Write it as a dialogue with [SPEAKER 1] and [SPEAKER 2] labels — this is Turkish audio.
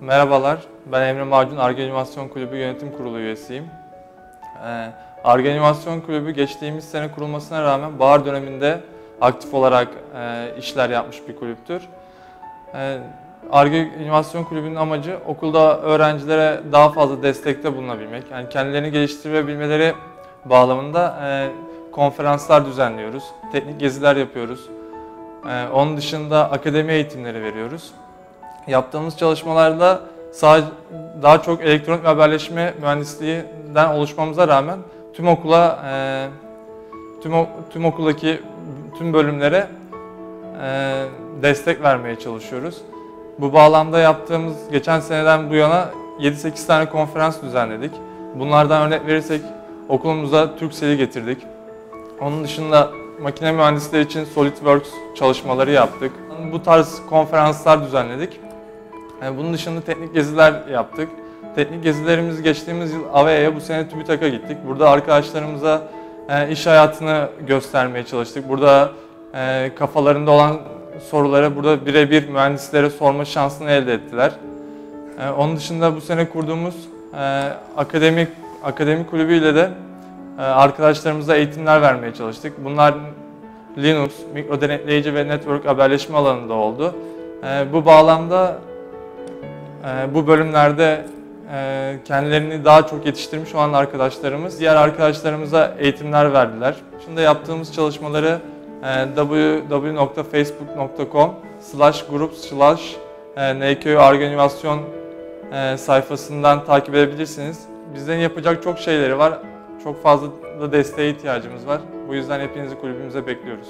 [SPEAKER 1] Merhabalar, ben Emre Macun, Arge Animasyon Kulübü Yönetim Kurulu üyesiyim. Ee, Arge Animasyon Kulübü geçtiğimiz sene kurulmasına rağmen bahar döneminde aktif olarak e, işler yapmış bir kulüptür. Ee, Arge Animasyon Kulübü'nün amacı okulda öğrencilere daha fazla destekte bulunabilmek. Yani kendilerini geliştirebilmeleri bağlamında e, konferanslar düzenliyoruz, teknik geziler yapıyoruz. Ee, Onun dışında akademi eğitimleri veriyoruz. Yaptığımız çalışmalarda sadece daha çok elektronik haberleşme mühendisliğinden oluşmamıza rağmen tüm okula, e, tüm, tüm okuldaki tüm bölümlere e, destek vermeye çalışıyoruz. Bu bağlamda yaptığımız geçen seneden bu yana 7-8 tane konferans düzenledik. Bunlardan örnek verirsek okulumuza Turkcell'i getirdik. Onun dışında makine mühendisleri için SolidWorks çalışmaları yaptık. Bu tarz konferanslar düzenledik. Yani bunun dışında teknik geziler yaptık. Teknik gezilerimiz geçtiğimiz yıl AVE'ye bu sene TÜBİTAK'a gittik. Burada arkadaşlarımıza e, iş hayatını göstermeye çalıştık. Burada e, kafalarında olan soruları burada birebir mühendislere sorma şansını elde ettiler. E, onun dışında bu sene kurduğumuz e, akademik akademi kulübüyle de arkadaşlarımıza eğitimler vermeye çalıştık. Bunlar Linux, mikro denetleyici ve network haberleşme alanında oldu. Bu bağlamda e, bu bölümlerde e, kendilerini daha çok yetiştirmiş olan arkadaşlarımız diğer arkadaşlarımıza eğitimler verdiler. Şimdi yaptığımız çalışmaları e, www.facebook.com slash group slash e, NKÖ e, sayfasından takip edebilirsiniz. Bizden yapacak çok şeyleri var. Çok fazla da desteğe ihtiyacımız var. Bu yüzden hepinizi kulübümüze bekliyoruz.